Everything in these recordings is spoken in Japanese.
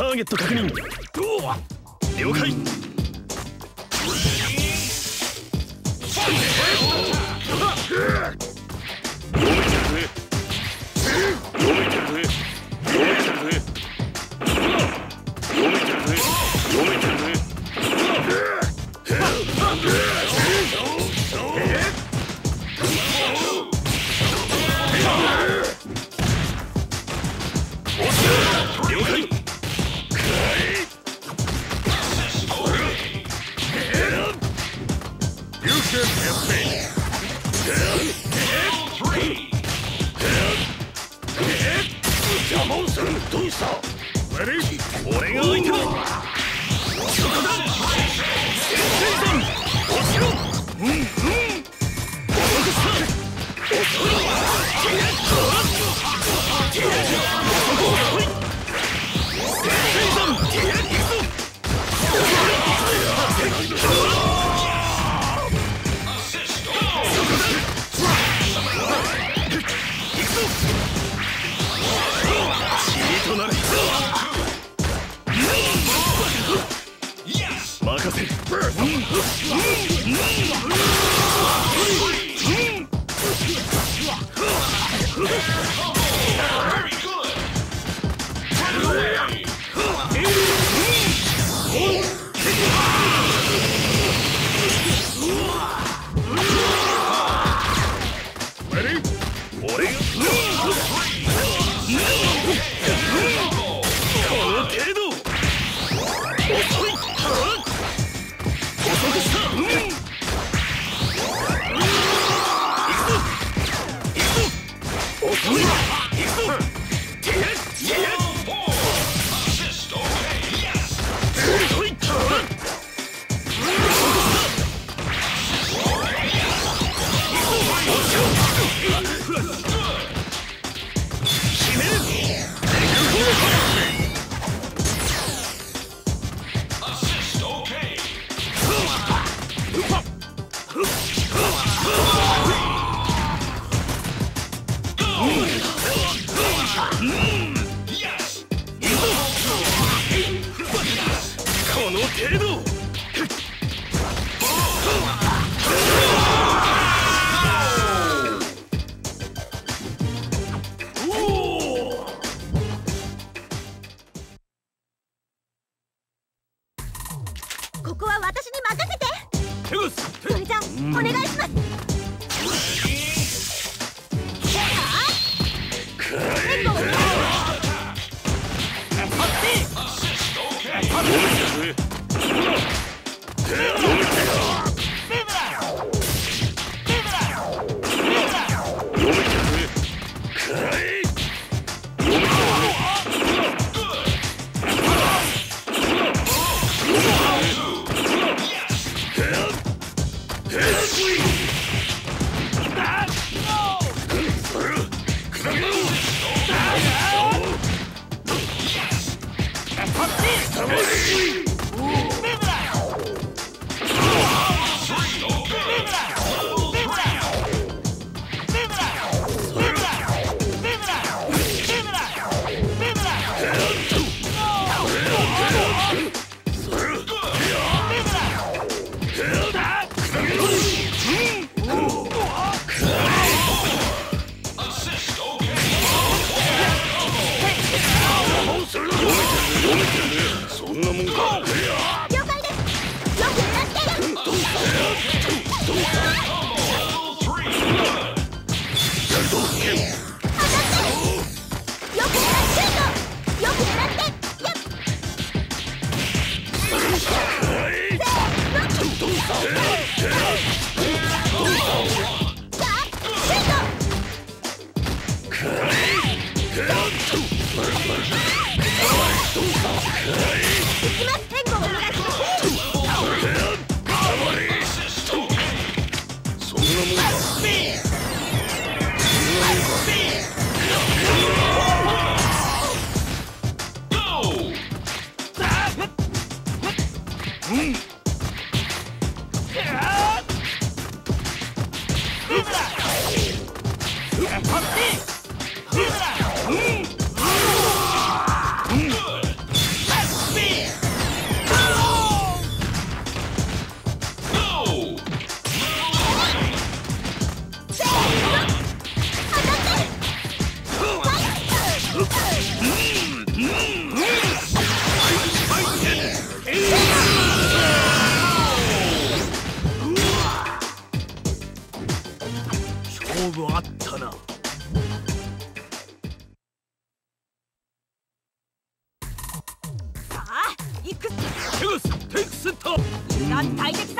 ターゲット確認。了解俺が相手だ。任私に任せて。それじゃお願いしますそ Hey! スン大敵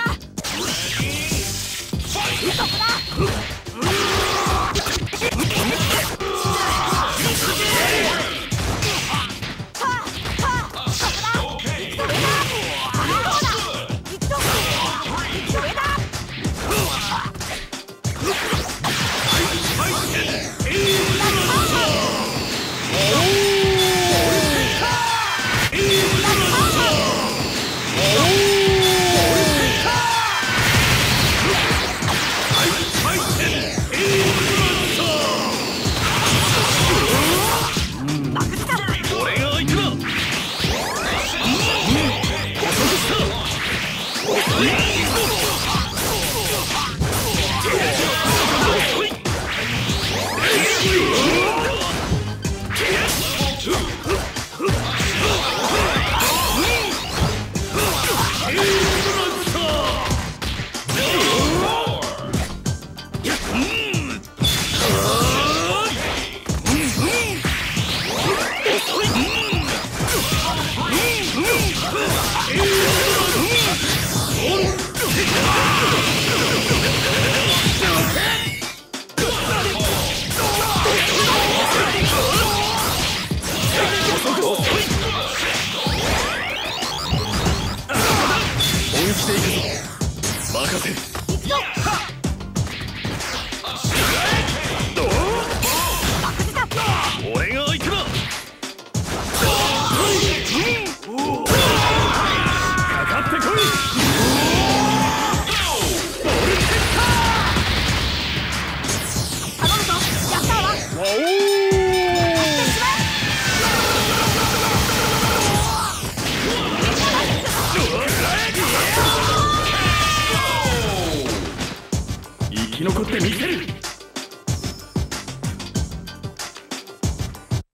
任せる。